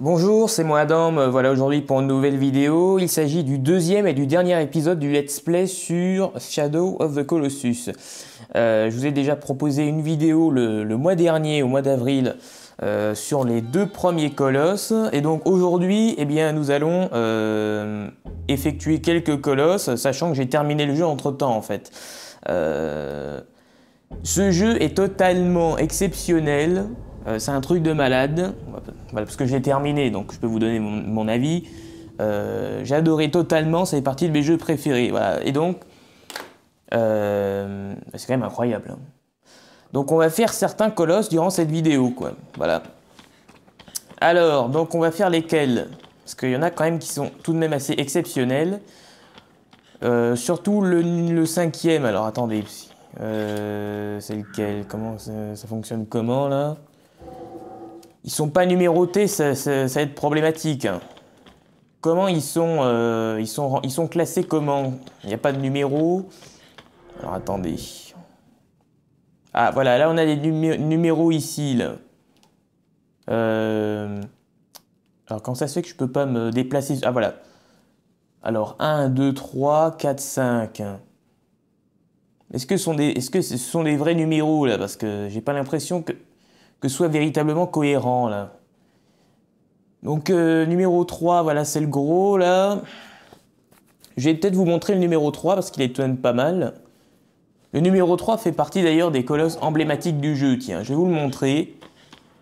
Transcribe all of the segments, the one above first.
Bonjour, c'est moi Adam, voilà aujourd'hui pour une nouvelle vidéo. Il s'agit du deuxième et du dernier épisode du Let's Play sur Shadow of the Colossus. Euh, je vous ai déjà proposé une vidéo le, mois dernier, au mois d'avril, euh, sur les deux premiers colosses. Et donc aujourd'hui, eh bien, nous allons effectuer quelques colosses, sachant que j'ai terminé le jeu entre temps en fait. ce jeu est totalement exceptionnel. Euh, c'est un truc de malade, parce que j'ai terminé, donc je peux vous donner mon, avis. Euh, j'ai adoré totalement, c'est partie de mes jeux préférés. Et donc, euh, c'est quand même incroyable. Hein. Donc on va faire certains colosses durant cette vidéo, quoi. Voilà. Alors, donc on va faire lesquels? Parce qu'il y en a quand même qui sont tout de même assez exceptionnels. surtout le, cinquième. Alors attendez, c'est lequel? Comment ça fonctionne comment là? Ils sont pas numérotés, ça, va être problématique. Comment ils sont, euh, ils sont, ils sont classés comment? Il n'y a pas de numéro. Alors attendez. Ah voilà, là on a des numéros ici. Là. Euh, alors quand ça se fait que je peux pas me déplacer Ah voilà. Alors 1, 2, 3, 4, 5. Est-ce que, des, est -ce que ce sont des vrais numéros là? Parce que j'ai pas l'impression que que ce soit véritablement cohérent là. Donc euh, numéro 3, voilà c'est le gros là. Je vais peut-être vous montrer le numéro 3 parce qu'il est de même pas mal. Le numéro 3 fait partie d'ailleurs des colosses emblématiques du jeu, tiens, je vais vous le montrer.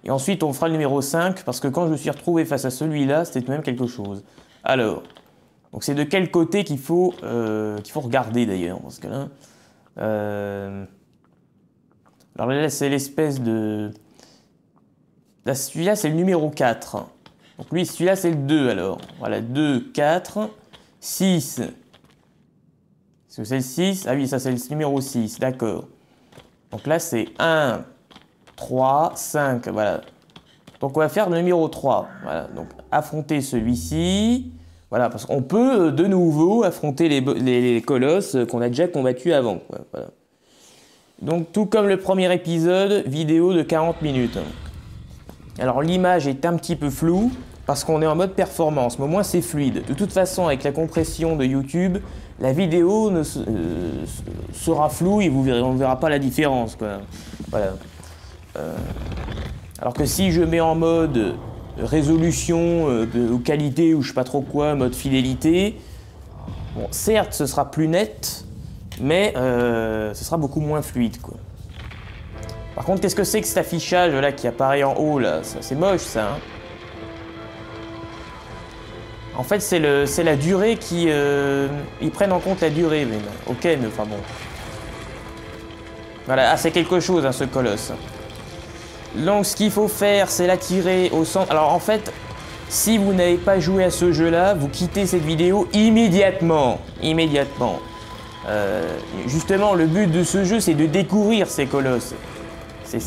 Et ensuite on fera le numéro 5 parce que quand je me suis retrouvé face à celui-là, c'était tout de même quelque chose. Alors, donc c'est de quel côté qu'il faut, euh, qu'il faut regarder d'ailleurs, parce que là... Alors là c'est l'espèce de celui-là, c'est le numéro 4. Donc lui, celui-là, c'est le 2 alors. Voilà, 2, 4, 6. C'est le 6 Ah oui, ça, c'est le numéro 6, d'accord. Donc là, c'est 1, 3, 5, voilà. Donc on va faire le numéro 3. Voilà, donc affronter celui-ci. Voilà, parce qu'on peut de nouveau affronter les, colosses qu'on a déjà combattus avant. Donc tout comme le premier épisode, vidéo de 40 minutes. Alors l'image est un petit peu floue parce qu'on est en mode performance, mais au moins c'est fluide. De toute façon, avec la compression de YouTube, la vidéo ne, euh, sera floue et on ne verra pas la différence. Voilà. Euh, alors que si je mets en mode résolution euh, ou qualité ou je sais pas trop quoi, mode fidélité, certes ce sera plus net, mais ce sera beaucoup moins fluide. Par contre, qu'est-ce que c'est que cet affichage là qui apparaît en haut là? C'est moche ça. Hein en fait, c'est la durée qui... Euh, ils prennent en compte la durée, mais ok, mais enfin bon. Voilà, ah, c'est quelque chose, hein, ce colosse. Donc, ce qu'il faut faire, c'est l'attirer au centre. Alors, en fait, si vous n'avez pas joué à ce jeu-là, vous quittez cette vidéo immédiatement. Immédiatement. Euh, justement, le but de ce jeu, c'est de découvrir ces colosses. C'est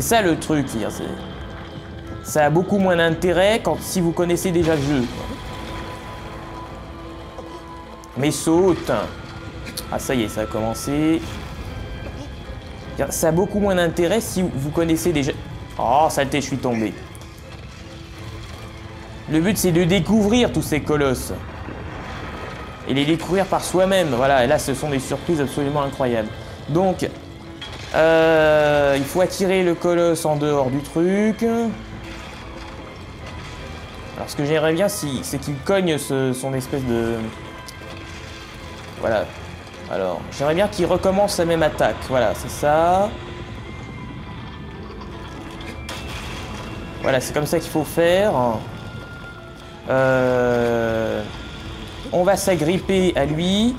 ça le truc. Ça a beaucoup moins d'intérêt quand si vous connaissez déjà le jeu. Mais saute. Ah ça y est, ça a commencé. Ça a beaucoup moins d'intérêt si vous connaissez déjà... Oh, saleté, je suis tombé. Le but, c'est de découvrir tous ces colosses. Et les découvrir par soi-même. Voilà, et là, ce sont des surprises absolument incroyables. Donc, euh, il faut attirer le colosse en dehors du truc. Ce que j'aimerais bien, c'est qu'il cogne son espèce de... Voilà. Alors, j'aimerais bien qu'il recommence la même attaque. Voilà, c'est ça. Voilà, c'est comme ça qu'il faut faire. Euh, on va s'agripper à lui.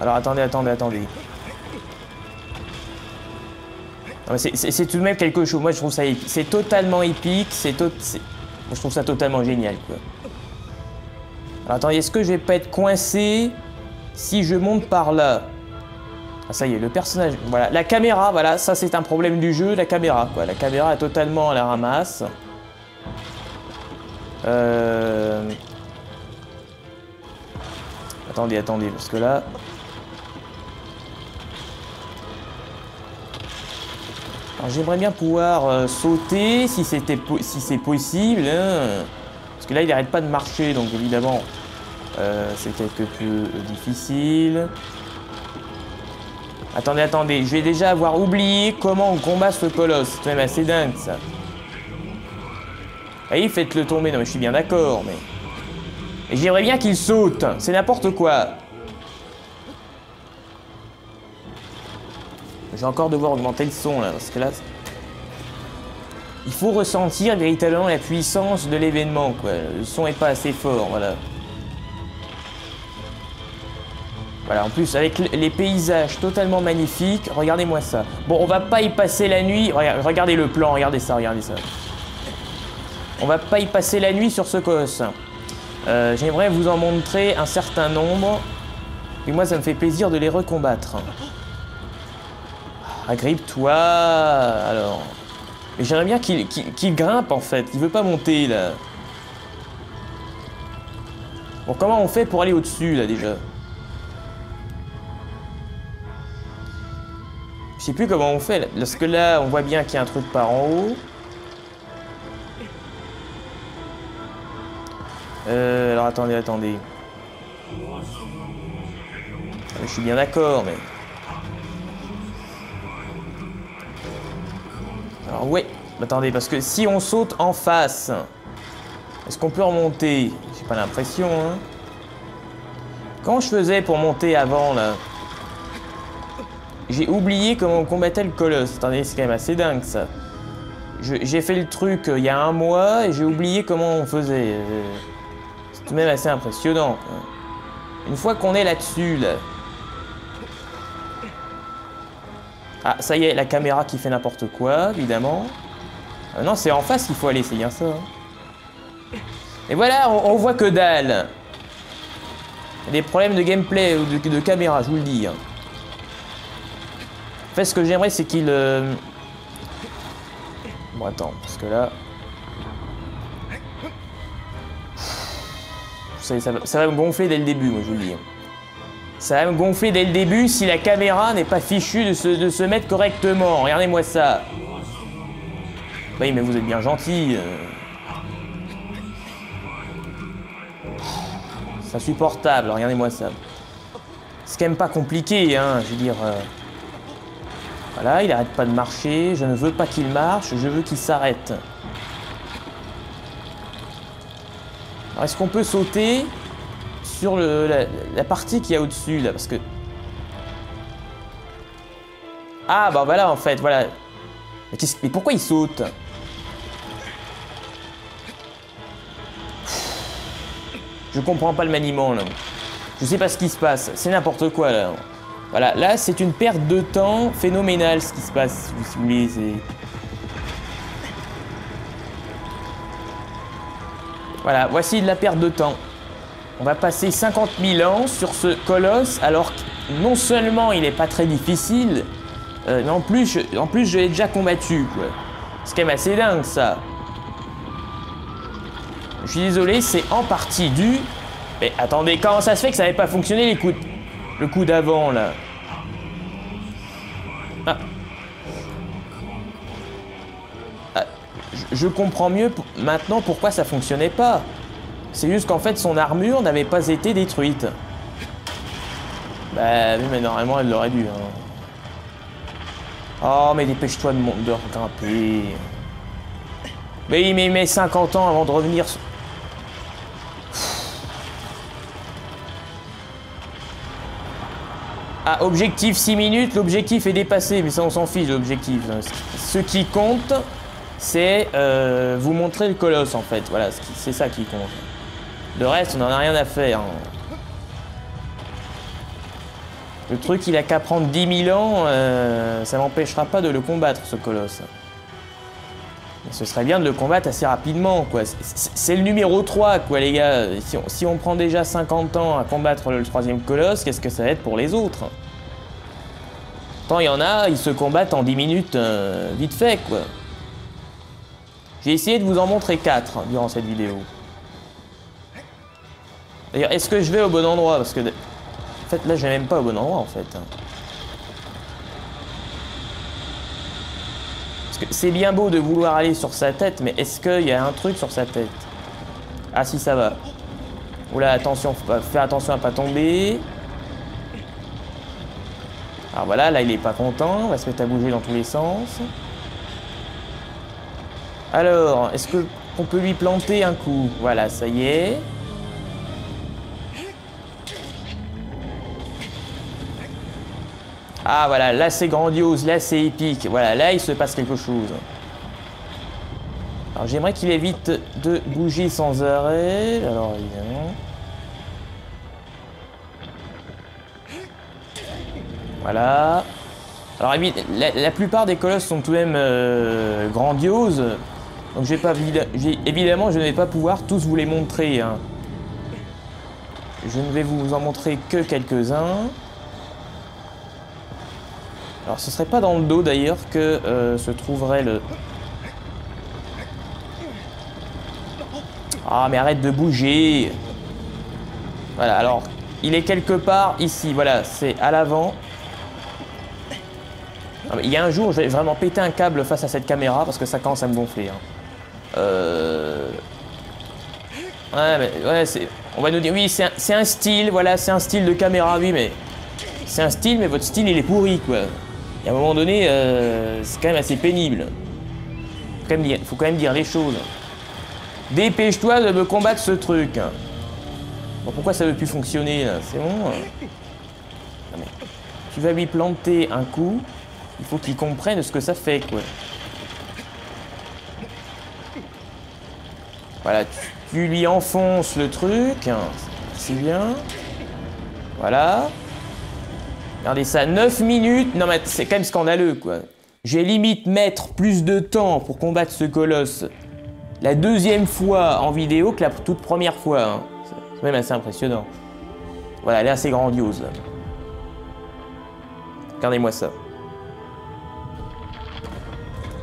Alors, attendez, attendez, attendez. C'est tout de même quelque chose. Moi, je trouve ça. C'est totalement épique. C'est je trouve ça totalement génial. Quoi. Alors, attendez, est-ce que je vais pas être coincé si je monte par là? Ah, ça y est, le personnage... Voilà, la caméra, voilà, ça c'est un problème du jeu, la caméra, quoi. La caméra est totalement à la ramasse. Euh... Attendez, attendez, parce que là... j'aimerais bien pouvoir euh, sauter si c'est possible. Hein. Parce que là il n'arrête pas de marcher donc évidemment euh, c'est quelque peu difficile. Attendez, attendez, je vais déjà avoir oublié comment on combat ce colosse. C'est même assez dingue ça. Allez, faites-le tomber. Non mais je suis bien d'accord mais... J'aimerais bien qu'il saute. C'est n'importe quoi. Je vais encore devoir augmenter le son là, parce que là... Il faut ressentir véritablement la puissance de l'événement. Le son est pas assez fort, voilà. Voilà, en plus, avec les paysages totalement magnifiques, regardez-moi ça. Bon, on va pas y passer la nuit. Regardez le plan, regardez ça, regardez ça. On va pas y passer la nuit sur ce colosse. Euh, j'aimerais vous en montrer un certain nombre. Et moi, ça me fait plaisir de les recombattre. Agrippe-toi Alors... J'aimerais bien qu'il grimpe, en fait. Il veut pas monter, là. Bon, comment on fait pour aller au-dessus, là, déjà? Je sais plus comment on fait. Parce que là, on voit bien qu'il y a un truc par en haut. Euh, alors attendez, attendez. Je suis bien d'accord, mais... Alors ouais, attendez, parce que si on saute en face, est-ce qu'on peut remonter? J'ai pas l'impression, hein. Comment je faisais pour monter avant, là J'ai oublié comment on combattait le colosse. Attendez, c'est quand même assez dingue, ça. J'ai fait le truc euh, il y a un mois et j'ai oublié comment on faisait. Euh, c'est tout de même assez impressionnant. Une fois qu'on est là-dessus, là... Ah, ça y est, la caméra qui fait n'importe quoi, évidemment. Euh, non, c'est en face qu'il faut aller, c'est bien ça. Hein. Et voilà, on, voit que dalle. Des problèmes de gameplay ou de, caméra, je vous le dis. Hein. En fait, ce que j'aimerais, c'est qu'il... Euh, bon, attends, parce que là... Ça, ça, va me gonfler dès le début, moi, je vous le dis. Ça va me gonfler dès le début si la caméra n'est pas fichue de se, mettre correctement. Regardez-moi ça. Oui, mais vous êtes bien gentil. Euh. C'est insupportable, regardez-moi ça. C'est quand même pas compliqué, hein, je veux dire... Euh. Voilà, il arrête pas de marcher, je ne veux pas qu'il marche, je veux qu'il s'arrête. Alors, est-ce qu'on peut sauter? Sur la, partie qui y a au-dessus, là, parce que... Ah, bah voilà, en fait, voilà. Mais, mais pourquoi il saute? Je comprends pas le maniement, là. Je sais pas ce qui se passe. C'est n'importe quoi, là. Voilà, là, c'est une perte de temps phénoménale, ce qui se passe, si vous voulez, Voilà, voici de la perte de temps. On va passer 50 000 ans sur ce colosse, alors que non seulement il n'est pas très difficile, euh, mais en plus, je, en plus je l'ai déjà combattu, quoi. C'est quand même assez dingue, ça. Je suis désolé, c'est en partie dû... Mais attendez, comment ça se fait que ça n'avait pas fonctionné les coups le coup d'avant, là? Ah. Ah, je comprends mieux maintenant pourquoi ça fonctionnait pas. C'est juste qu'en fait, son armure n'avait pas été détruite. Bah oui, mais normalement, elle l'aurait dû. Hein. Oh, mais dépêche-toi de, de grimper. Mais il met 50 ans avant de revenir. Ah, objectif 6 minutes, l'objectif est dépassé, mais ça on s'en fiche l'objectif. Ce qui compte, c'est euh, vous montrer le colosse en fait. Voilà, c'est ça qui compte. Le reste, on n'en a rien à faire. Hein. Le truc, il a qu'à prendre 10 000 ans, euh, ça m'empêchera pas de le combattre, ce colosse. Ce serait bien de le combattre assez rapidement, quoi. C'est le numéro 3, quoi, les gars. Si on, prend déjà 50 ans à combattre le troisième colosse, qu'est-ce que ça va être pour les autres? Tant il y en a, ils se combattent en 10 minutes, euh, vite fait, quoi. J'ai essayé de vous en montrer 4 durant cette vidéo. D'ailleurs, est-ce que je vais au bon endroit? Parce que... En fait, là, je vais même pas au bon endroit, en fait. Parce que c'est bien beau de vouloir aller sur sa tête, mais est-ce qu'il y a un truc sur sa tête? Ah si, ça va. Oula, attention, faut pas faire attention à pas tomber. Alors voilà, là, il est pas content. On va se mettre à bouger dans tous les sens. Alors, est-ce qu'on peut lui planter un coup? Voilà, ça y est. Ah voilà, là c'est grandiose, là c'est épique. Voilà, là il se passe quelque chose. Alors j'aimerais qu'il évite de bouger sans arrêt. Alors évidemment. Voilà. Alors la, la, plupart des colosses sont tout de même euh, grandioses. Donc j'ai pas évidemment je ne vais pas pouvoir tous vous les montrer. Hein. Je ne vais vous en montrer que quelques-uns. Alors ce serait pas dans le dos d'ailleurs que euh, se trouverait le... Ah mais arrête de bouger Voilà, alors il est quelque part ici, voilà, c'est à l'avant. Il y a un jour, je vais vraiment péter un câble face à cette caméra parce que ça commence à me gonfler. Hein. Euh... Ouais, mais ouais, c'est... On va nous dire, oui, c'est un, un, style, voilà, c'est un style de caméra, oui, mais... C'est un style, mais votre style, il est pourri, quoi. Et à un moment donné, euh, c'est quand même assez pénible. Même faut quand même dire les choses. Dépêche-toi de me combattre ce truc. Bon, pourquoi ça veut plus fonctionner, C'est bon? Hein Tu vas lui planter un coup. Il faut qu'il comprenne ce que ça fait, quoi. Voilà, tu, lui enfonces le truc. C'est bien. Voilà. Regardez ça, 9 minutes. Non mais c'est quand même scandaleux, quoi. J'ai limite mettre plus de temps pour combattre ce colosse la deuxième fois en vidéo que la toute première fois. Hein. C'est même assez impressionnant. Voilà, elle est assez grandiose. Regardez-moi ça.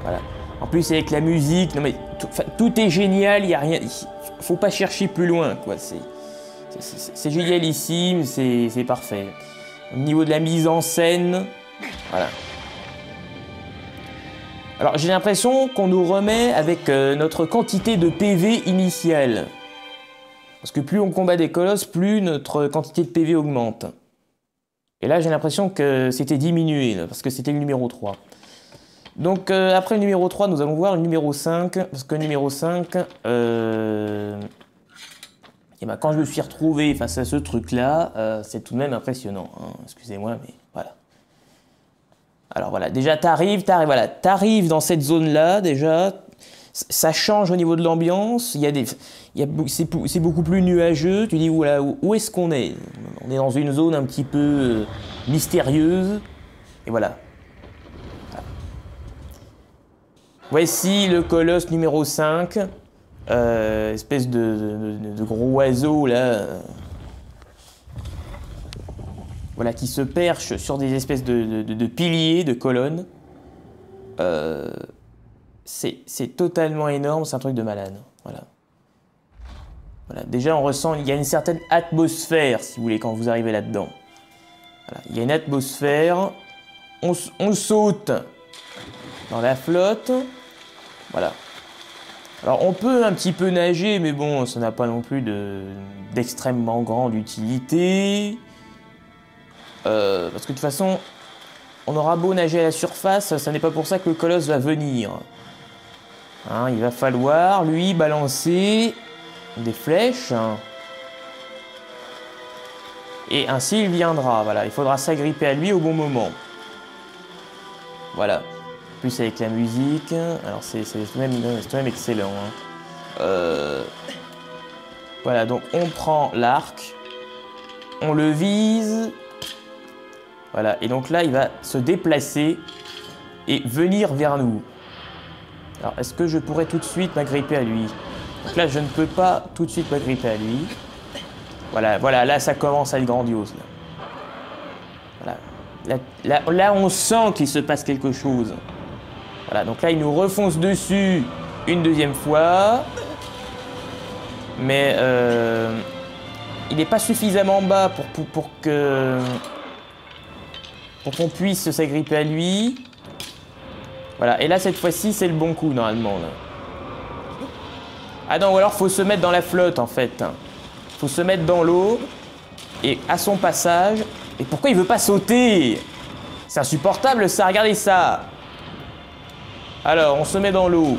Voilà. En plus avec la musique, non mais tout, est génial, il y a rien, faut pas chercher plus loin quoi. C'est génialissime, c'est parfait. Au niveau de la mise en scène, voilà. Alors j'ai l'impression qu'on nous remet avec euh, notre quantité de PV initiale. Parce que plus on combat des colosses, plus notre quantité de PV augmente. Et là j'ai l'impression que c'était diminué, parce que c'était le numéro 3. Donc euh, après le numéro 3, nous allons voir le numéro 5, parce que le numéro 5, euh, et ben, quand je me suis retrouvé face à ce truc-là, euh, c'est tout de même impressionnant. Hein. Excusez-moi, mais voilà. Alors voilà, déjà t'arrives, t'arrives, voilà, t'arrives dans cette zone-là déjà. Ça change au niveau de l'ambiance. Il y a des, c'est beaucoup plus nuageux. Tu dis où, où est-ce qu'on est? On est dans une zone un petit peu mystérieuse. Et voilà. Voici le colosse numéro 5. Euh, espèce de, gros oiseau là. Voilà, qui se perche sur des espèces de, piliers, de colonnes. Euh, c'est totalement énorme, c'est un truc de malade. Voilà. Déjà, on ressent, il y a une certaine atmosphère, si vous voulez, quand vous arrivez là-dedans. Il y a une atmosphère. On, on saute dans la flotte. Voilà. Alors on peut un petit peu nager, mais bon, ça n'a pas non plus d'extrêmement grande utilité. Euh, parce que de toute façon, on aura beau nager à la surface, ça n'est pas pour ça que le colosse va venir. Hein, il va falloir, lui, balancer des flèches. Et ainsi il viendra, voilà. Il faudra s'agripper à lui au bon moment. Voilà plus avec la musique. Alors c'est tout, même excellent. Hein. Euh, voilà, donc on prend l'arc, on le vise. Voilà, et donc là il va se déplacer et venir vers nous. Alors est-ce que je pourrais tout de suite m'agripper à lui? Donc là je ne peux pas tout de suite m'agripper à lui. Voilà, voilà, là ça commence à être grandiose. Là on sent qu'il se passe quelque chose. Voilà, donc là, il nous refonce dessus une deuxième fois. Mais, euh, il n'est pas suffisamment bas pour, pour, que... Pour qu'on puisse s'agripper à lui. Voilà, et là, cette fois-ci, c'est le bon coup, normalement. Ah non, ou alors, faut se mettre dans la flotte, en fait. Faut se mettre dans l'eau. Et à son passage... Et pourquoi il veut pas sauter? C'est insupportable, ça. Regardez ça. Alors, on se met dans l'eau.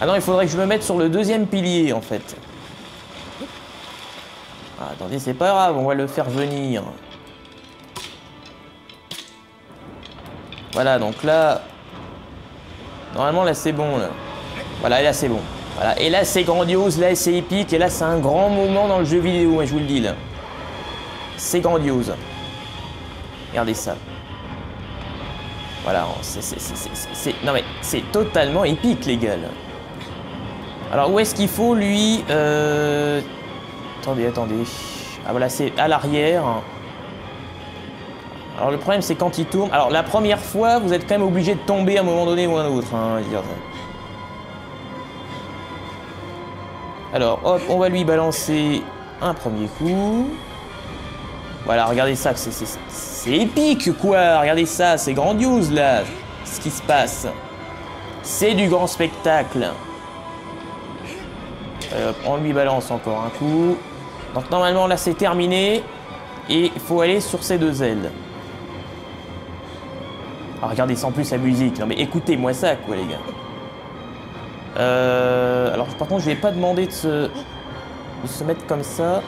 Ah non, il faudrait que je me mette sur le deuxième pilier, en fait. Ah, attendez, c'est pas grave, on va le faire venir. Voilà, donc là... Normalement, là, c'est bon, là. Voilà, et là, c'est bon. Voilà, et là, c'est grandiose, là, c'est épique, et là, c'est un grand moment dans le jeu vidéo, moi, je vous le dis. C'est grandiose. Regardez ça. Voilà, c'est... Non mais, c'est totalement épique, les gars. Alors, où est-ce qu'il faut, lui euh... Attendez, attendez. Ah, voilà, c'est à l'arrière. Alors, le problème, c'est quand il tourne... Alors, la première fois, vous êtes quand même obligé de tomber à un moment donné ou à un autre, hein. Alors, hop, on va lui balancer un premier coup. Voilà, regardez ça, c'est épique, quoi Regardez ça, c'est grandiose, là, ce qui se passe. C'est du grand spectacle. Euh, on lui balance encore un coup. Donc normalement là c'est terminé. Et il faut aller sur ces deux ailes. Ah, regardez sans plus la musique. Non mais écoutez-moi ça quoi les gars. Euh, alors par contre je vais pas demander de se, de se mettre comme ça.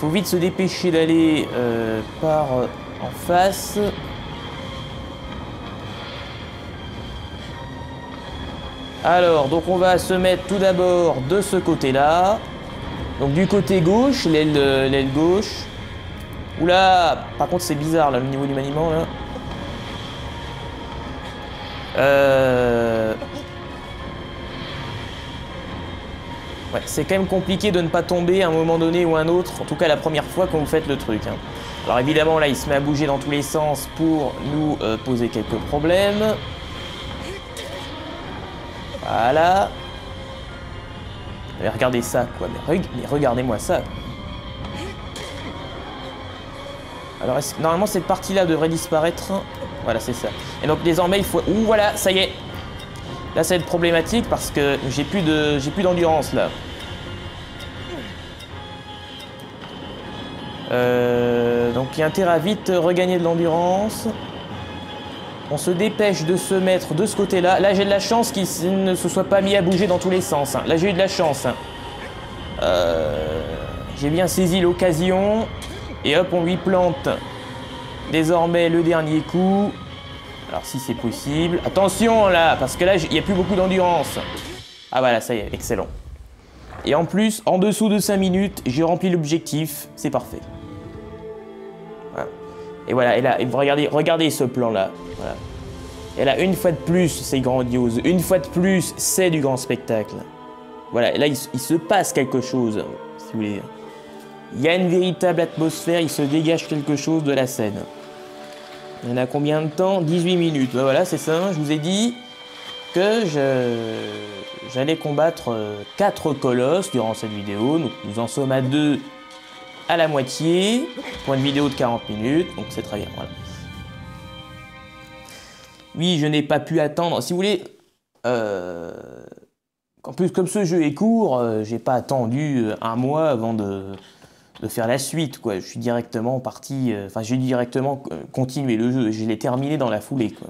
Faut vite se dépêcher d'aller euh, par en face. Alors, donc on va se mettre tout d'abord de ce côté-là. Donc du côté gauche, l'aile gauche. Oula, par contre c'est bizarre là, le niveau du maniement là. Euh... c'est quand même compliqué de ne pas tomber à un moment donné ou un autre, en tout cas la première fois quand vous faites le truc. Hein. Alors évidemment là il se met à bouger dans tous les sens pour nous euh, poser quelques problèmes. Voilà. Mais regardez ça, quoi. Mais, regardez-moi ça. Alors, normalement, cette partie-là devrait disparaître. Voilà, c'est ça. Et donc, désormais, il faut... Ouh, voilà, ça y est. Là, ça va être problématique parce que j'ai plus de, j'ai plus d'endurance, là. Euh, donc, il y a intérêt à vite regagner de l'endurance. On se dépêche de se mettre de ce côté-là. Là, j'ai de la chance qu'il ne se soit pas mis à bouger dans tous les sens. Hein. Là, j'ai eu de la chance. Hein. Euh, j'ai bien saisi l'occasion. Et hop, on lui plante désormais le dernier coup. Alors, si c'est possible. Attention, là, parce que là, il n'y a plus beaucoup d'endurance. Ah, voilà, ça y est, excellent. Et en plus, en dessous de 5 minutes, j'ai rempli l'objectif. C'est parfait. Et voilà, et là, regardez, regardez ce plan-là. Et là, une fois de plus, c'est grandiose. Une fois de plus, c'est du grand spectacle. Voilà, et là, il, se passe quelque chose, si vous voulez. Il y a une véritable atmosphère, il se dégage quelque chose de la scène. Il y en a combien de temps? 18 minutes. Ben voilà, c'est ça, je vous ai dit que j'allais combattre 4 euh, colosses durant cette vidéo. Donc, nous en sommes à 2 la moitié pour une vidéo de 40 minutes, donc c'est très bien. Oui, je n'ai pas pu attendre. Si vous voulez, euh, en plus comme ce jeu est court, euh, j'ai pas attendu euh, un mois avant de, faire la suite. Quoi. Je suis directement parti, enfin j'ai directement continué le jeu. Je l'ai terminé dans la foulée. Quoi.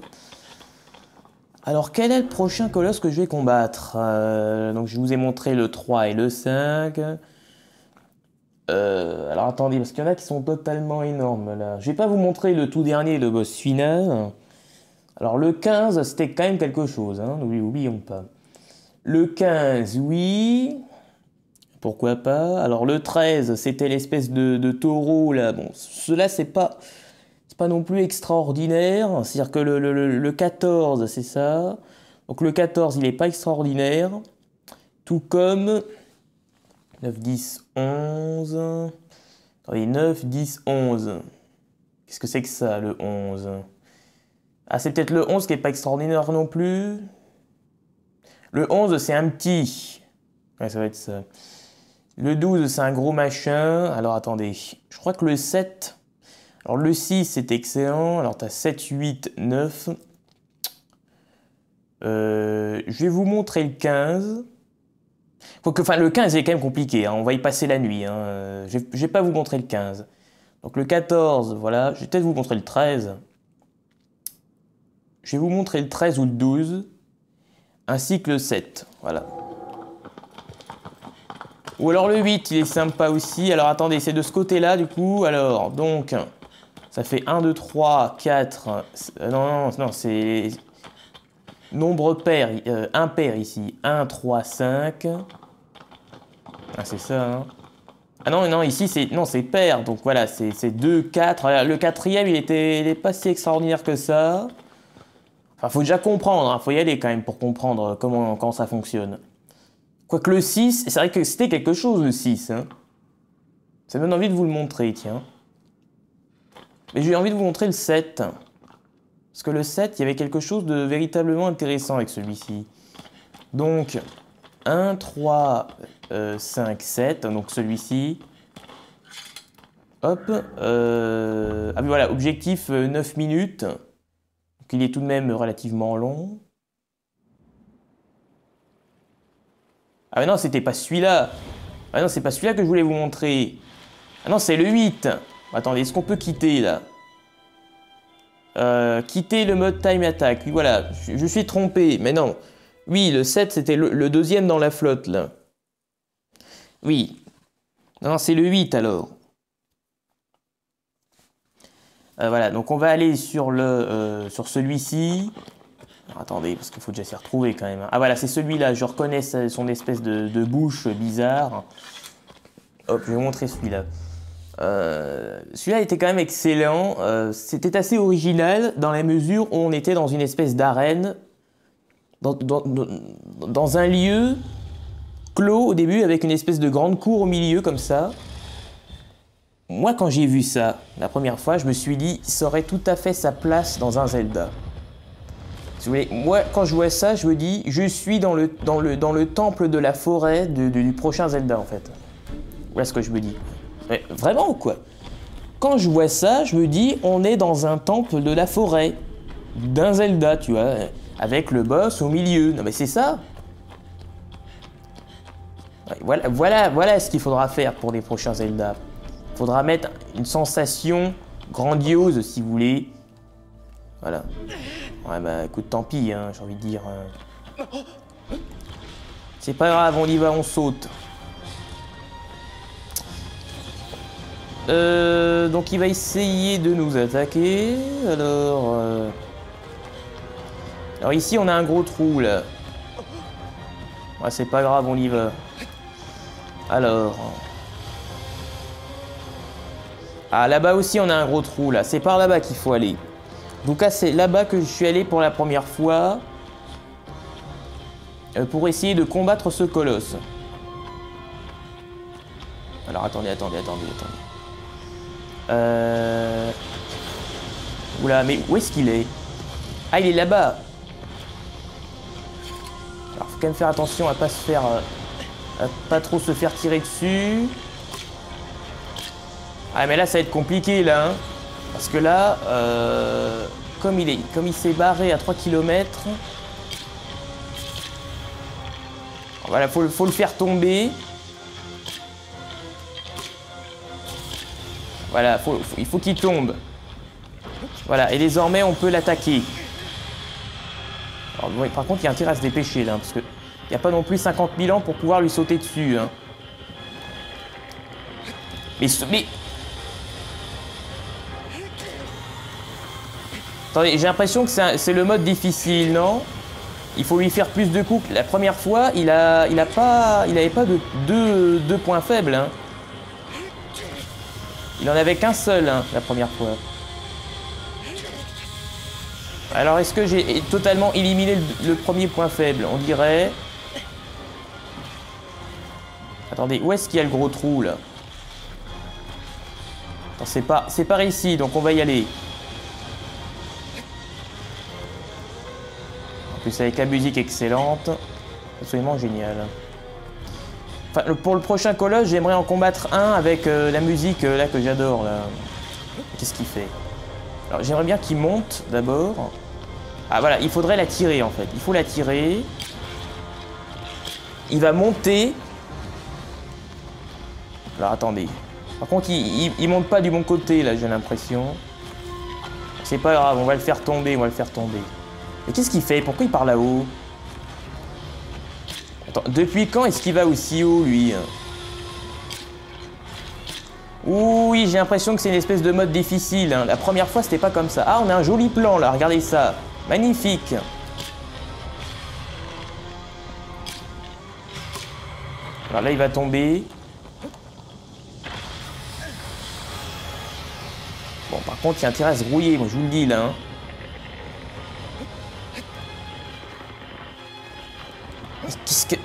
Alors quel est le prochain colosse que je vais combattre? Donc je vous ai montré le 3 et le 5. Euh, attendez, parce qu'il y en a qui sont totalement énormes là. Je vais pas vous montrer le tout dernier, le boss final. Alors le 15, c'était quand même quelque chose, hein, oublions pas. Le 15, oui. Pourquoi pas? Alors le 13, c'était l'espèce de, taureau là. Bon, cela c'est pas, pas non plus extraordinaire. C'est-à-dire que le, le 14, c'est ça. Donc le 14, il n'est pas extraordinaire. Tout comme 9, 10, 11. Attendez, 9, 10, 11. Qu'est-ce que c'est que ça, le 11 Ah, c'est peut-être le 11 qui n'est pas extraordinaire non plus. Le 11, c'est un petit. Ouais, ça va être ça. Le 12, c'est un gros machin. Alors attendez, je crois que le 7... Alors le 6, c'est excellent. Alors t'as 7, 8, 9. je vais vous montrer le 15. Le 15 est quand même compliqué. Hein. On va y passer la nuit. Je vais pas vous montrer le 15. Donc le 14, voilà. Je vais peut-être vous montrer le 13. Je vais vous montrer le 13 ou le 12. Ainsi que le 7. Voilà. Ou alors le 8, il est sympa aussi. Alors attendez, c'est de ce côté-là du coup. Alors, donc, ça fait 1, 2, 3, 4. non, non, non, c'est nombre pair, euh, impair ici. 1, 3, 5. Ah, c'est ça, hein. Ah non, non, ici, c'est non, c'est pair. Donc voilà, c'est 2, 4. Le quatrième, il était, il pas si extraordinaire que ça. Enfin, faut déjà comprendre. Hein. Faut y aller quand même pour comprendre comment, comment ça fonctionne. Quoique le 6, c'est vrai que c'était quelque chose le 6. Hein. Ça me donne envie de vous le montrer, tiens. Mais j'ai envie de vous montrer le 7. Parce que le 7, il y avait quelque chose de véritablement intéressant avec celui-ci. Donc, 1, 3, 5, 7. Donc celui-ci. Hop. Euh... Ah, mais voilà, objectif 9 euh, minutes. Donc il est tout de même relativement long. Ah mais non, c'était pas celui-là. Ah non, c'est pas celui-là que je voulais vous montrer. Ah non, c'est le 8. Attendez, est-ce qu'on peut quitter là? Euh, Quitter le mode time attack. Oui, voilà, je, suis trompé. Mais non. Oui, le 7, c'était le, deuxième dans la flotte là. Oui. Non, c'est le 8 alors. Euh, voilà, donc on va aller sur, euh, sur celui-ci attendez, parce qu'il faut déjà s'y retrouver quand même. Ah voilà, c'est celui-là, je reconnais son espèce de, bouche bizarre. Hop, je vais vous montrer celui-là. Euh, celui-là était quand même excellent. C'était assez original dans la mesure où on était dans une espèce d'arène, dans, un lieu clos au début avec une espèce de grande cour au milieu comme ça. Moi, quand j'ai vu ça la première fois, je me suis dit, ça aurait tout à fait sa place dans un Zelda moi, quand je vois ça, je me dis, je suis dans le, dans le, dans le temple de la forêt du prochain Zelda, en fait. Voilà ce que je me dis? vraiment ou quoi? Quand je vois ça, je me dis, on est dans un temple de la forêt d'un Zelda, tu vois, avec le boss au milieu. Non mais c'est ça. Voilà, voilà, ce qu'il faudra faire pour les prochains Zelda. Il faudra mettre une sensation grandiose, si vous voulez. Voilà. Ouais, bah écoute, tant pis, hein, j'ai envie de dire. Euh. C'est pas grave, on y va, on saute. Euh, donc il va essayer de nous attaquer. Alors... Euh. Alors ici, on a un gros trou, là. Ouais, c'est pas grave, on y va. Alors... Ah, là-bas aussi, on a un gros trou, là. C'est par là-bas qu'il faut aller. Donc là, c'est là-bas que je suis allé pour la première fois. Euh, pour essayer de combattre ce colosse. Alors attendez, attendez, attendez, attendez. Euh... Oula, mais où est-ce qu'il est, Ah, il est là-bas Alors, faut quand même faire attention à pas se faire... Euh, pas trop se faire tirer dessus. Ah, mais là, ça va être compliqué, là, hein. Parce que là, euh, comme il est, comme il s'est barré à 3 km, voilà, faut, faut le faire tomber. Voilà, il faut qu'il tombe. Voilà, et désormais on peut l'attaquer. par contre, il y a intérêt à se dépêcher là, parce que n'y a pas non plus 50 000 ans pour pouvoir lui sauter dessus. Hein. Mais, mais Attendez, j'ai l'impression que c'est le mode difficile, non? Il faut lui faire plus de coups. La première fois, il a, il a pas, il avait pas de deux, points faibles. Hein. Il en avait qu'un seul hein, la première fois. Alors, est-ce que j'ai totalement éliminé le, premier point faible On dirait? Attendez, où est-ce qu'il y a le gros trou là C'est pas, par ici, donc on va y aller. plus avec la musique excellente. Absolument génial. Enfin, pour le prochain colosse, j'aimerais en combattre un avec euh, la musique euh, là que j'adore. Qu'est-ce qu'il fait Alors, j'aimerais bien qu'il monte d'abord. Ah voilà, il faudrait la tirer en fait. Il faut la tirer. Il va monter. Alors attendez. Par contre, il, monte pas du bon côté là, j'ai l'impression. C'est pas grave, on va le faire tomber, on va le faire tomber. Mais qu'est-ce qu'il fait? Pourquoi il part là-haut? Depuis quand est-ce qu'il va aussi haut, lui? Oui, j'ai l'impression que c'est une espèce de mode difficile. hein. La première fois, c'était pas comme ça. Ah, on a un joli plan, là. Regardez ça. Magnifique. Alors là, il va tomber. Contre, il y a intérêt à se rouiller, moi, je vous le dis, là. hein. Qu'est-ce que...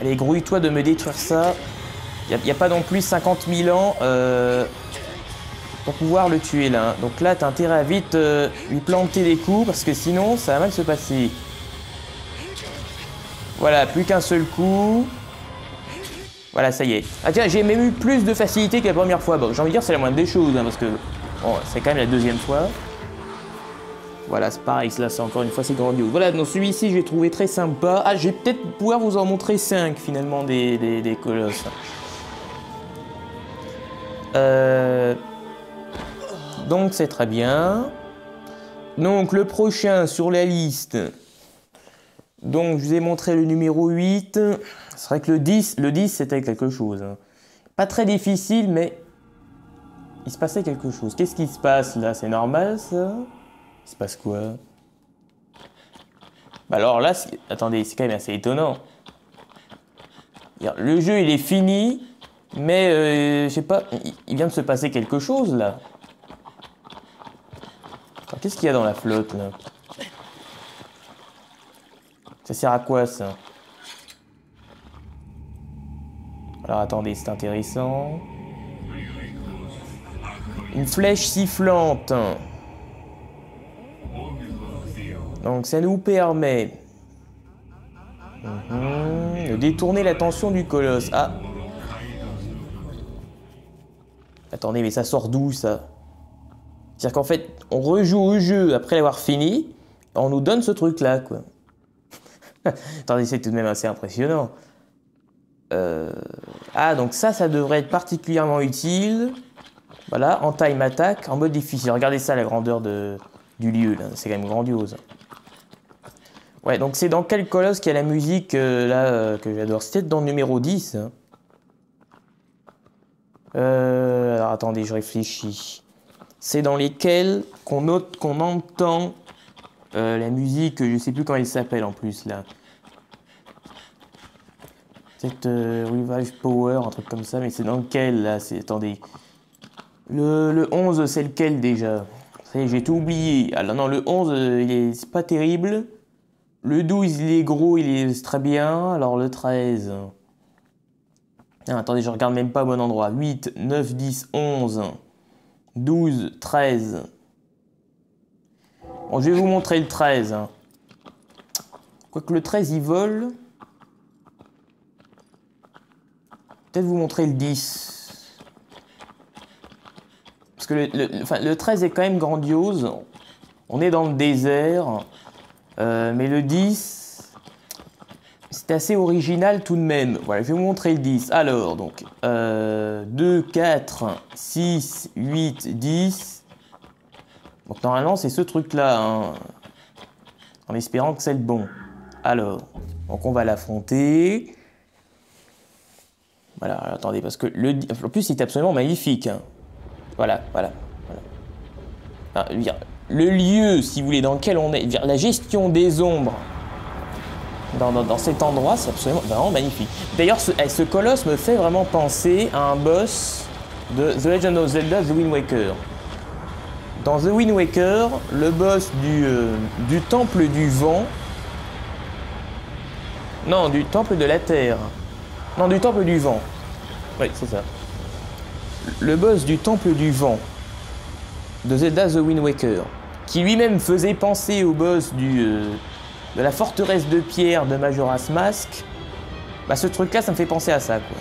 Allez, grouille-toi de me détruire ça. Il n'y a, pas non plus 50 000 ans euh, pour pouvoir le tuer, là. hein. Donc là, t'as intérêt à vite euh, lui planter des coups, parce que sinon, ça va mal se passer. Voilà, plus qu'un seul coup. Voilà, ça y est. Ah tiens, j'ai même eu plus de facilité que la première fois. Bon, j'ai envie de dire, c'est la moindre des choses, hein, parce que bon, c'est quand même la deuxième fois. Voilà, c'est pareil, là, c'est encore une fois, c'est grandiose. Voilà, donc celui-ci, je l'ai trouvé très sympa. Ah, je vais peut-être pouvoir vous en montrer 5, finalement, des, des, des colosses. Euh... Donc, c'est très bien. Donc, le prochain sur la liste... Donc, je vous ai montré le numéro 8. C'est vrai que le 10, le 10 c'était quelque chose. hein. Pas très difficile, mais il se passait quelque chose. Qu'est-ce qui se passe là? C'est normal ça? Il se passe quoi? Bah Alors là, attendez, c'est quand même assez étonnant. Le jeu il est fini, mais euh, je sais pas, il- vient de se passer quelque chose là. Qu'est-ce qu'il y a dans la flotte là? Ça sert à quoi ça? Alors attendez, c'est intéressant. Une flèche sifflante. Donc ça nous permet Mhm, de détourner l'attention du colosse. Ah Attendez, mais ça sort d'où ça? C'est-à-dire qu'en fait, on rejoue au jeu après l'avoir fini, on nous donne ce truc-là, quoi. Attendez, c'est tout de même assez impressionnant. Euh, Ah, donc ça, ça devrait être particulièrement utile. Voilà, en time attack, en mode difficile. Regardez ça, la grandeur de... du lieu. C'est quand même grandiose. Ouais, donc c'est dans quel colosse qu'il y a la musique, euh, là, euh, que j'adore C'était dans le numéro 10. hein. Euh, alors attendez, je réfléchis. C'est dans lesquels qu'on note, qu'on entend euh, la musique, je sais plus comment elle s'appelle en plus, là. Peut-être euh, Revive Power, un truc comme ça, mais c'est dans lequel là? Attendez. Le, le 11, c'est lequel déjà? J'ai tout oublié. Alors non, le 11, euh, il est pas terrible. Le 12, il est gros, il est très bien. Alors le 13. Ah, attendez, je regarde même pas au bon endroit. 8, 9, 10, 11, 12, 13. Bon, je vais vous montrer le 13. hein. Quoique le 13, il vole. Peut-être vous montrer le 10. Parce que le, le- le- enfin, le 13 est quand même grandiose. On est dans le désert. Euh, mais le 10, c'est assez original tout de même. Voilà, je vais vous montrer le 10. Alors, donc, euh, 2, 4, 6, 8, 10. Donc, normalement, c'est ce truc-là. hein. En espérant que c'est le bon. Alors, donc on va l'affronter. Voilà, attendez, parce que le... En plus, il est absolument magnifique. hein. Voilà, voilà. le lieu, si vous voulez, dans lequel on est, la gestion des ombres dans, cet endroit, c'est absolument vraiment magnifique. D'ailleurs, ce, eh, ce colosse me fait vraiment penser à un boss de The Legend of Zelda The Wind Waker. Dans The Wind Waker, le boss du, euh, du temple du vent. Non, du temple de la terre. Non, du temple du vent. Oui, c'est ça. Le boss du temple du vent de Zelda The Wind Waker, qui lui-même faisait penser au boss euh, de la forteresse de pierre de Majora's Mask, Bah ce truc-là, ça me fait penser à ça, quoi.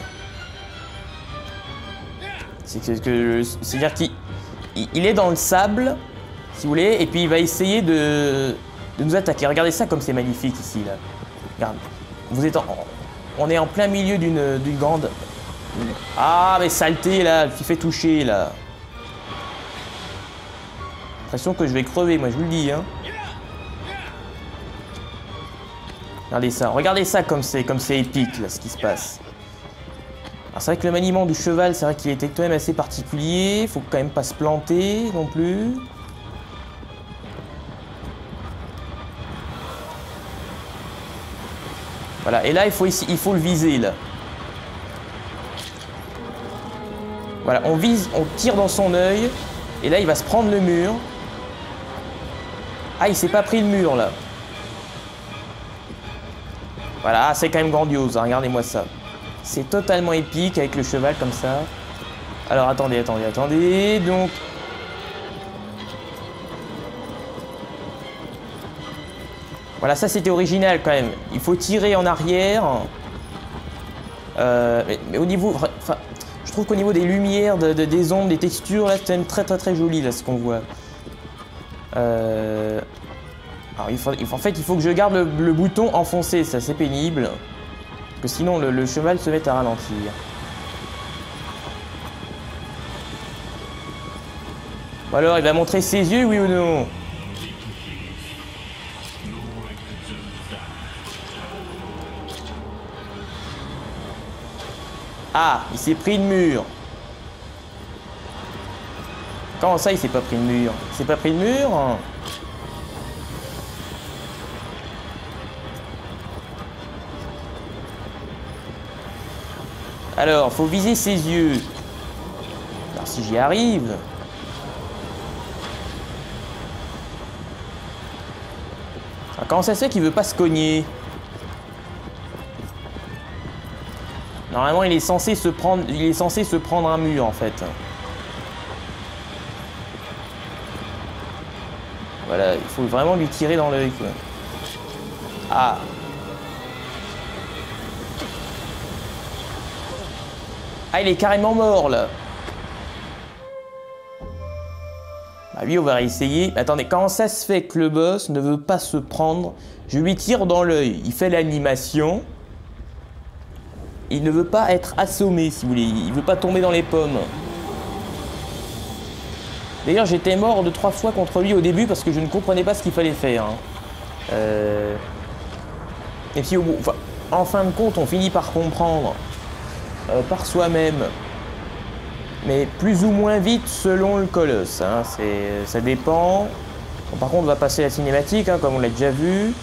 C'est-à-dire qu'il il est dans le sable, si vous voulez, et puis il va essayer de, nous attaquer. Regardez ça comme c'est magnifique ici, là. Regarde. Vous êtes en, on est en plein milieu d'une grande... Ah, mais saleté, là, qui fait toucher, là. L'impression que je vais crever, moi, je vous le dis, hein. Regardez ça, regardez ça comme c'est comme c'est épique, là, ce qui se passe. Alors c'est vrai que le maniement du cheval, c'est vrai qu'il était quand même assez particulier. Faut quand même pas se planter non plus. Voilà, et là, il faut, ici, il faut le viser, là. Voilà, on vise, on tire dans son œil. Et là, il va se prendre le mur. Ah, il s'est pas pris le mur, là. Voilà, c'est quand même grandiose, hein, regardez-moi ça. C'est totalement épique avec le cheval comme ça. Alors, attendez, attendez, attendez. Donc, Voilà, ça c'était original quand même. Il faut tirer en arrière. Euh, mais, au niveau... trouve qu'au niveau des lumières, de, des ombres, des textures, là c'est même très très très joli là ce qu'on voit. Euh, alors il faut, en fait il faut que je garde le, bouton enfoncé, ça c'est pénible. Parce que sinon le, le cheval se met à ralentir. alors il va montrer ses yeux, oui ou non? Ah, il s'est pris le mur. Comment ça, il s'est pas pris le mur Il s'est pas pris le mur Alors, faut viser ses yeux. Alors, si j'y arrive... Alors, comment ça se fait qu'il veut pas se cogner? Normalement, il est censé se prendre, il est un mur en fait. Voilà, il faut vraiment lui tirer dans l'œil. Ah. Ah, il est carrément mort là. Bah lui, on va réessayer. Attendez, comment ça se fait que le boss ne veut pas se prendre? Je lui tire dans l'œil. Il fait l'animation il ne veut pas être assommé, si vous voulez. Il veut pas tomber dans les pommes. D'ailleurs, j'étais mort de trois fois contre lui au début parce que je ne comprenais pas ce qu'il fallait faire. Hein. Euh, et puis, en fin de compte, on finit par comprendre euh, par soi-même. Mais plus ou moins vite selon le colosse. Hein. Ça dépend. par contre, on va passer la cinématique, hein, comme on l'a déjà vu.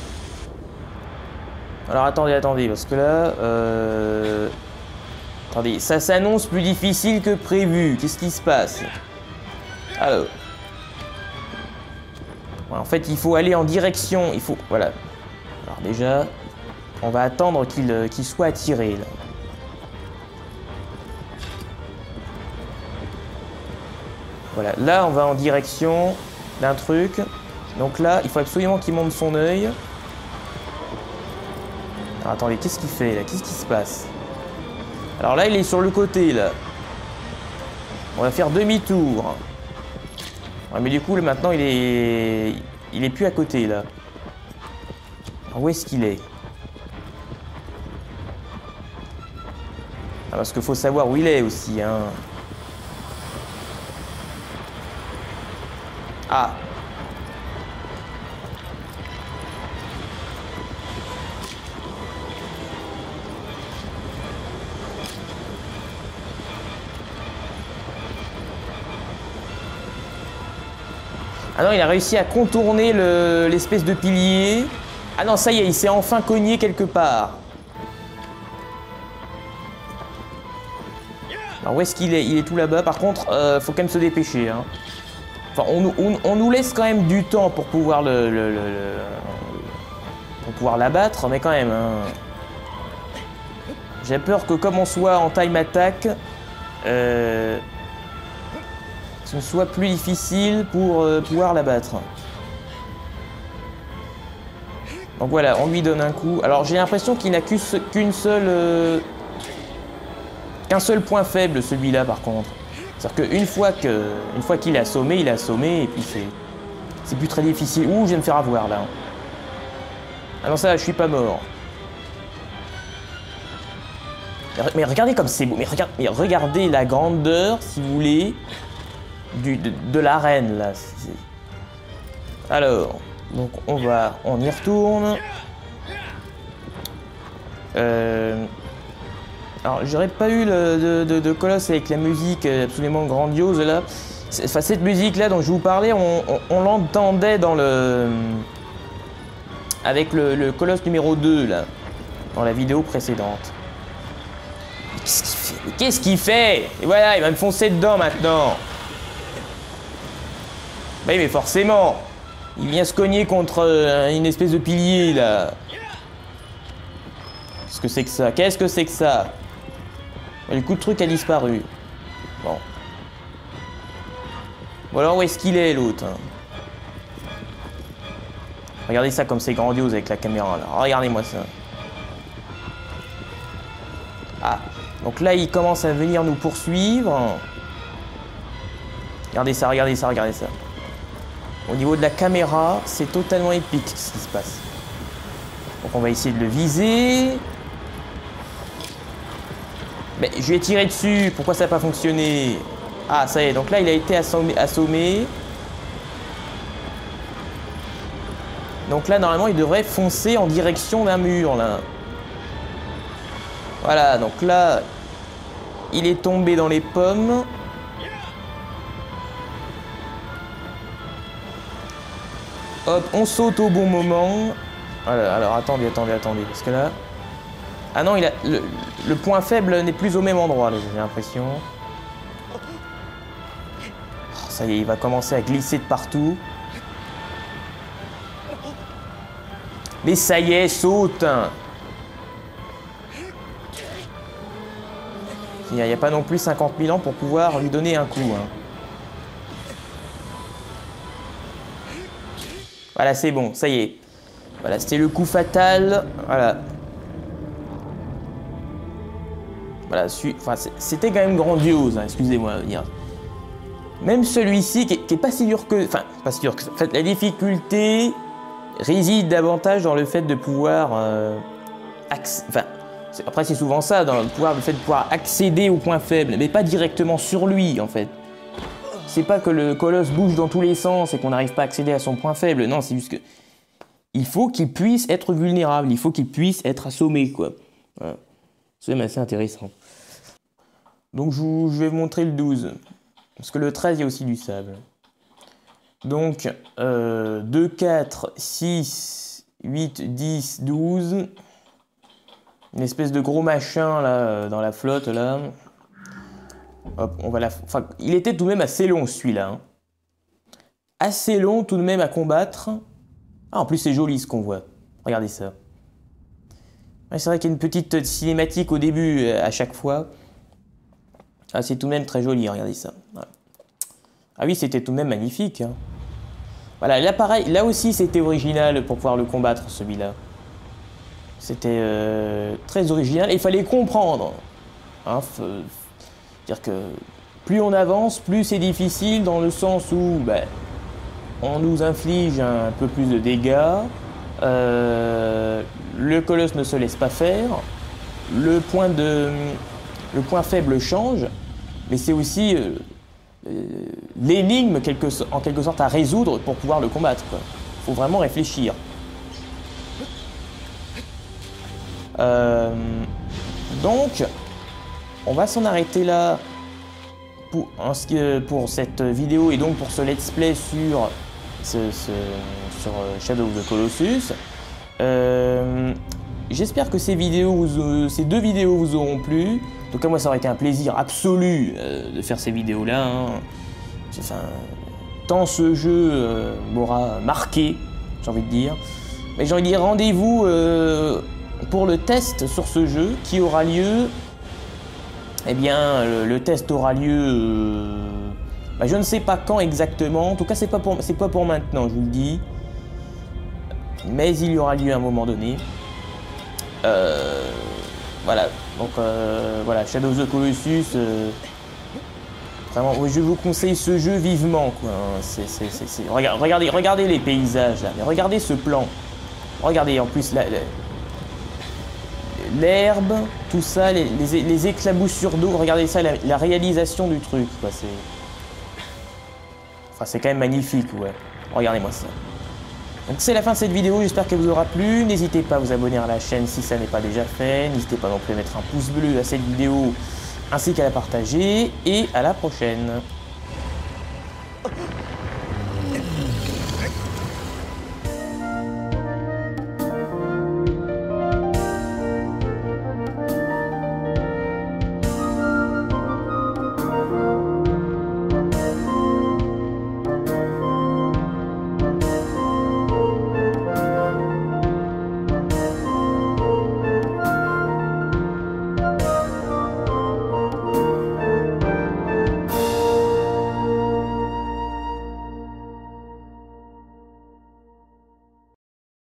Alors attendez, attendez, parce que là... Euh... Attendez, ça s'annonce plus difficile que prévu. Qu'est-ce qui se passe? Alors... en fait, il faut aller en direction... Il faut... Voilà. Alors déjà, on va attendre qu'il euh, soit attiré, là. Voilà, là on va en direction d'un truc. Donc là, il faut absolument qu'il monte son œil attendez, qu'est-ce qu'il fait là? Qu'est-ce qui se passe? Alors là, il est sur le côté là. On va faire demi-tour. Mais du coup, maintenant, il est... Il est plus à côté là. Alors, où est-ce qu'il est, ah, Parce qu'il faut savoir où il est aussi. Hein. Ah Ah non, il a réussi à contourner l'espèce de pilier. Ah non, ça y est, il s'est enfin cogné quelque part. Alors où est-ce qu'il est, il est, tout là-bas. Par contre, euh, faut quand même se dépêcher. Hein. Enfin, on, nous laisse quand même du temps pour pouvoir le, pour pouvoir l'abattre, mais quand même. Hein. J'ai peur que comme on soit en time attack, euh, soit plus difficile pour euh, pouvoir l'abattre. Donc voilà, on lui donne un coup. Alors j'ai l'impression qu'il n'a qu'une seule... euh, qu'un seul point faible celui-là par contre. C'est-à-dire qu'une fois qu'il est assommé, il est assommé et puis c'est, c'est plus très difficile. Ouh, je viens de me faire avoir là. Ah non ça, je suis pas mort. Mais regardez comme c'est beau. Mais, mais regardez la grandeur, si vous voulez, de, de l'arène là. Alors, donc on va, on y retourne. Euh, alors, j'aurais pas eu le, de, colosse avec la musique absolument grandiose là. Enfin, cette musique là dont je vous parlais, on, l'entendait dans le. avec le, colosse numéro 2 là, dans la vidéo précédente. Qu'est-ce qu'il fait? Qu'est-ce qu'il fait? Et voilà, il va me foncer dedans maintenant. Oui, mais forcément, il vient se cogner contre euh, une espèce de pilier là. Qu'est-ce que c'est que ça? Qu'est-ce que c'est que ça? Le coup de truc a disparu. Bon. Bon alors où est-ce qu'il est l'autre? Regardez ça comme c'est grandiose avec la caméra là. Regardez-moi ça. Ah. Donc là il commence à venir nous poursuivre. Regardez ça, regardez ça, regardez ça. Au niveau de la caméra, c'est totalement épique ce qui se passe. Donc on va essayer de le viser. Mais je lui ai tiré dessus, pourquoi ça n'a pas fonctionné? Ah, ça y est, donc là il a été assommé. Donc là, normalement, il devrait foncer en direction d'un mur, là. Voilà, donc là, il est tombé dans les pommes. Hop, on saute au bon moment. Alors attendez, attendez, attendez, parce que là... Ah non, il a, le, point faible n'est plus au même endroit, j'ai l'impression. Oh, ça y est, il va commencer à glisser de partout. Mais ça y est, saute Il n'y a pas non plus 50 000 ans pour pouvoir lui donner un coup. hein. Voilà, c'est bon, ça y est. Voilà, c'était le coup fatal. Voilà. Voilà, c'était quand même grandiose, hein, excusez-moi. dire. Même celui-ci, qui, qui est pas si dur que... Enfin, pas si dur que... En fait, la difficulté réside davantage dans le fait de pouvoir... euh, Enfin, après c'est souvent ça, dans le, pouvoir, le fait de pouvoir accéder au point faible, mais pas directement sur lui, en fait. C'est pas que le colosse bouge dans tous les sens et qu'on n'arrive pas à accéder à son point faible. Non, c'est juste que il faut qu'il puisse être vulnérable, il faut qu'il puisse être assommé, quoi. C'est même assez intéressant. Donc je, vais vous montrer le 12. Parce que le 13, il y a aussi du sable. Donc euh, 2, 4, 6, 8, 10, 12. Une espèce de gros machin là dans la flotte là. Hop, on va la... Enfin, il était tout de même assez long celui-là. hein. Assez long tout de même à combattre. Ah, en plus c'est joli ce qu'on voit. Regardez ça. C'est vrai qu'il y a une petite cinématique au début euh, à chaque fois. Ah, c'est tout de même très joli, regardez ça. Ah oui, c'était tout de même magnifique. hein. Voilà, là pareil, là aussi c'était original pour pouvoir le combattre celui-là. C'était euh, très original il fallait comprendre. Hein, f- dire que plus on avance, plus c'est difficile dans le sens où ben, on nous inflige un peu plus de dégâts, euh, le colosse ne se laisse pas faire, le point, de, le point faible change, mais c'est aussi euh, euh, l'énigme en quelque sorte à résoudre pour pouvoir le combattre. Il faut vraiment réfléchir. Donc, on va s'en arrêter là qui- pour cette vidéo et donc pour ce let's play sur, euh, Shadow of the Colossus. Euh, J'espère que ces, euh, deux vidéos vous auront plu. En tout cas, moi, ça aurait été un plaisir absolu euh, de faire ces vidéos-là. hein. Enfin, tant ce jeu euh, m'aura marqué, j'ai envie de dire. Mais j'ai envie de dire rendez-vous euh, pour le test sur ce jeu qui aura lieu. Eh bien, le, test aura lieu. euh, bah, je ne sais pas quand exactement. En tout cas, c'est pas pour, pas pour maintenant, je vous le dis. mais il y aura lieu à un moment donné. Euh, voilà, donc euh, voilà, Shadow of the Colossus. vraiment, je vous conseille ce jeu vivement. Regardez, regardez, les paysages là, mais regardez ce plan. Regardez en plus l'herbe, tout ça, les, éclaboussures d'eau. Regardez ça, la, réalisation du truc. C'est enfin, c'est quand même magnifique. Ouais. Regardez-moi ça. Donc c'est la fin de cette vidéo, j'espère qu'elle vous aura plu. N'hésitez pas à vous abonner à la chaîne si ça n'est pas déjà fait. N'hésitez pas non plus à mettre un pouce bleu à cette vidéo ainsi qu'à la partager. Et à la prochaine.